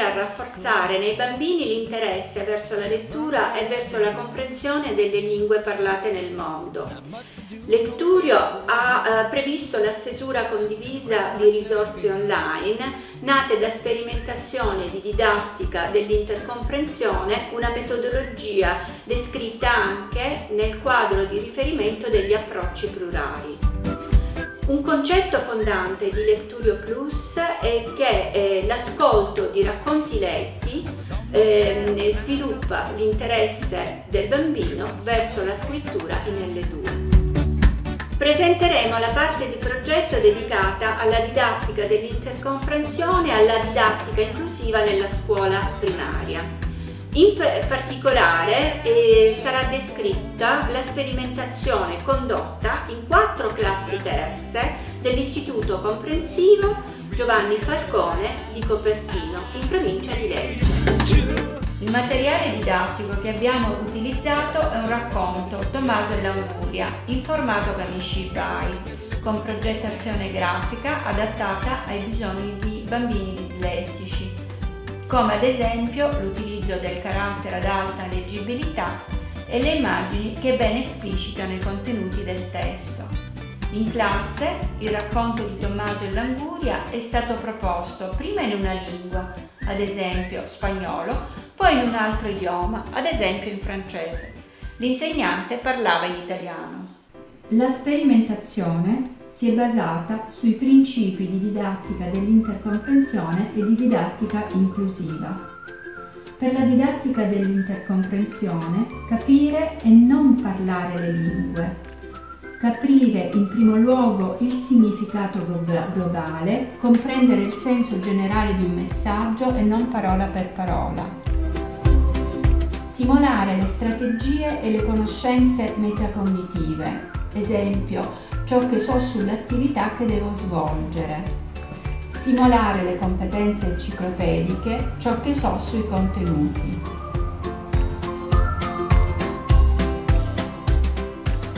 a rafforzare nei bambini l'interesse verso la lettura e verso la comprensione delle lingue parlate nel mondo. Lecturio ha eh, previsto la stesura condivisa di risorse online nate da sperimentazione di didattica dell'intercomprensione, una metodologia descritta anche nel quadro di riferimento degli approcci plurali. Un concetto fondante di Lecturio Plus è che eh, l'ascolto di racconti letti eh, sviluppa l'interesse del bambino verso la scrittura in L2. Presenteremo la parte di progetto dedicata alla didattica dell'intercomprensione e alla didattica inclusiva nella scuola primaria. In particolare eh, sarà descritta la sperimentazione condotta in quattro classi terze dell'Istituto Comprensivo Giovanni Falcone di Copertino in provincia di Lecce. Il materiale didattico che abbiamo utilizzato è un racconto Tommaso e l'Anguria in formato Camici Braille con progettazione grafica adattata ai bisogni di bambini dislessici come ad esempio l'utilizzo del carattere ad alta leggibilità e le immagini che ben esplicitano i contenuti del testo. In classe il racconto di Tommaso e Languria è stato proposto prima in una lingua, ad esempio spagnolo, poi in un altro idioma, ad esempio in francese. L'insegnante parlava in italiano. La sperimentazione si è basata sui principi di didattica dell'intercomprensione e di didattica inclusiva. Per la didattica dell'intercomprensione, capire e non parlare le lingue, capire in primo luogo il significato globale, comprendere il senso generale di un messaggio e non parola per parola. Stimolare le strategie e le conoscenze metacognitive, esempio ciò che so sull'attività che devo svolgere, stimolare le competenze enciclopediche, ciò che so sui contenuti.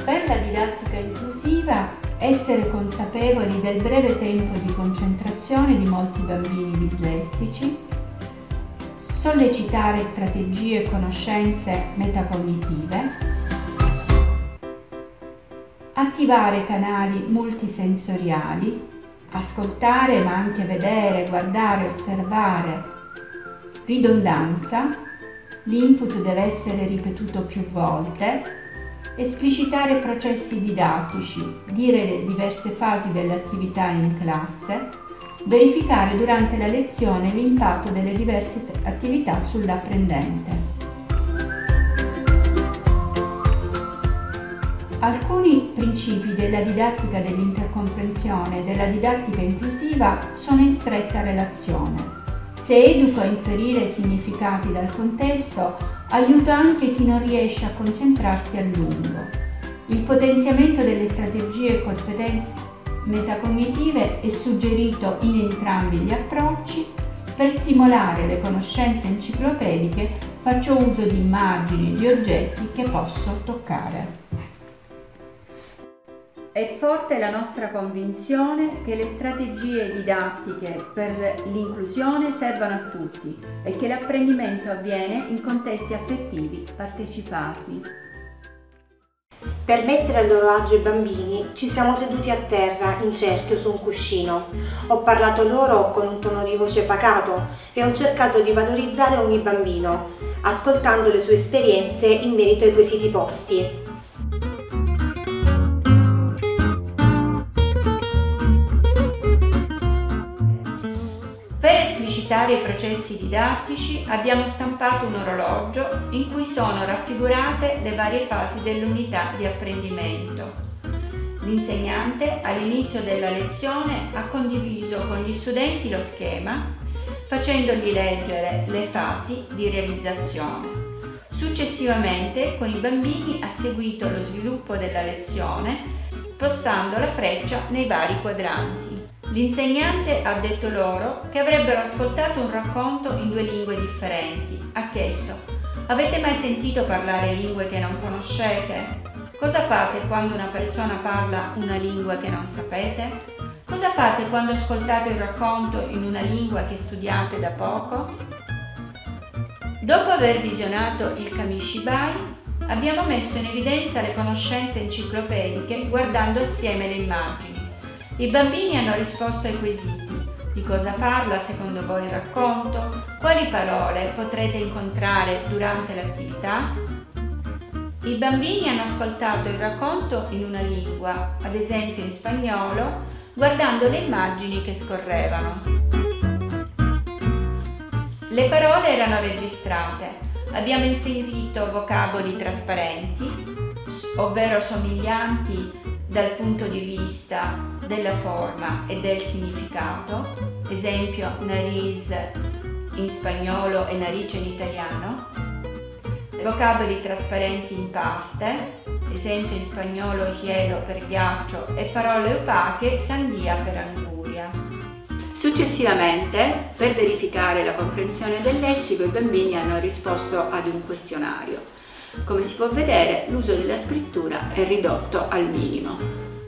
Per la didattica inclusiva, essere consapevoli del breve tempo di concentrazione di molti bambini dislessici, sollecitare strategie e conoscenze metacognitive, attivare canali multisensoriali, ascoltare ma anche vedere, guardare, osservare, ridondanza, l'input deve essere ripetuto più volte, esplicitare processi didattici, dire le diverse fasi dell'attività in classe, verificare durante la lezione l'impatto delle diverse attività sull'apprendente. Alcuni principi della didattica dell'intercomprensione e della didattica inclusiva sono in stretta relazione. Se educo a inferire significati dal contesto, aiuto anche chi non riesce a concentrarsi a lungo. Il potenziamento delle strategie e competenze metacognitive è suggerito in entrambi gli approcci. Per stimolare le conoscenze enciclopediche faccio uso di immagini, di oggetti che posso toccare. È forte la nostra convinzione che le strategie didattiche per l'inclusione servano a tutti e che l'apprendimento avviene in contesti affettivi partecipati. Per mettere a loro agio i bambini ci siamo seduti a terra in cerchio su un cuscino. Ho parlato loro con un tono di voce pacato e ho cercato di valorizzare ogni bambino, ascoltando le sue esperienze in merito ai quesiti posti esplicitare i processi didattici abbiamo stampato un orologio in cui sono raffigurate le varie fasi dell'unità di apprendimento. L'insegnante all'inizio della lezione ha condiviso con gli studenti lo schema facendogli leggere le fasi di realizzazione. Successivamente con i bambini ha seguito lo sviluppo della lezione spostando la freccia nei vari quadranti. L'insegnante ha detto loro che avrebbero ascoltato un racconto in due lingue differenti. Ha chiesto, avete mai sentito parlare lingue che non conoscete? Cosa fate quando una persona parla una lingua che non sapete? Cosa fate quando ascoltate un racconto in una lingua che studiate da poco? Dopo aver visionato il Kamishibai, abbiamo messo in evidenza le conoscenze enciclopediche guardando assieme le immagini. I bambini hanno risposto ai quesiti. Di cosa parla secondo voi il racconto? Quali parole potrete incontrare durante l'attività? I bambini hanno ascoltato il racconto in una lingua, ad esempio in spagnolo, guardando le immagini che scorrevano. Le parole erano registrate. Abbiamo inserito vocaboli trasparenti, ovvero somiglianti dal punto di vista della forma e del significato, esempio nariz in spagnolo e narice in italiano, vocaboli trasparenti in parte, esempio in spagnolo hielo per ghiaccio e parole opache sandia per anguria. Successivamente, per verificare la comprensione del lessico, i bambini hanno risposto ad un questionario. Come si può vedere, l'uso della scrittura è ridotto al minimo.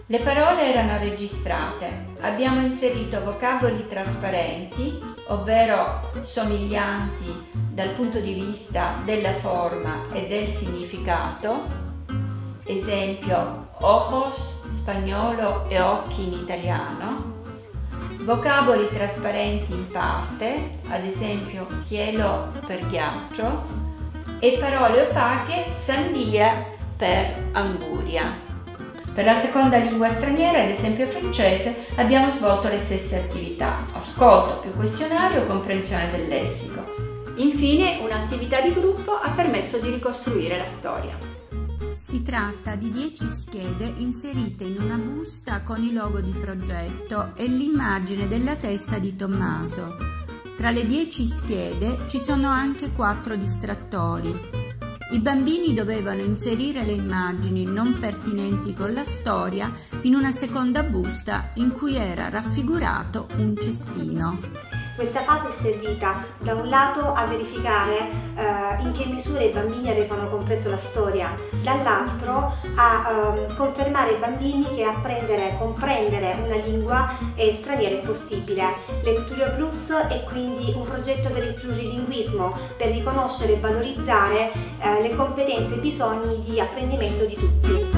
Le parole erano registrate. Abbiamo inserito vocaboli trasparenti, ovvero somiglianti dal punto di vista della forma e del significato, esempio ojos spagnolo e occhi in italiano, vocaboli trasparenti in parte, ad esempio hielo per ghiaccio, e parole opache sandia per anguria. Per la seconda lingua straniera, ad esempio francese, abbiamo svolto le stesse attività, ascolto più questionario, comprensione del lessico. Infine, un'attività di gruppo ha permesso di ricostruire la storia. Si tratta di 10 schede inserite in una busta con il logo di progetto e l'immagine della testa di Tommaso. Tra le 10 schede ci sono anche 4 distrattori. I bambini dovevano inserire le immagini non pertinenti con la storia in una seconda busta in cui era raffigurato un cestino. Questa fase è servita da un lato a verificare eh, in che misura i bambini avevano compreso la storia, dall'altro a eh, confermare ai bambini che apprendere e comprendere una lingua straniera è possibile. Lecturio Plus è quindi un progetto per il plurilinguismo, per riconoscere e valorizzare eh, le competenze e i bisogni di apprendimento di tutti.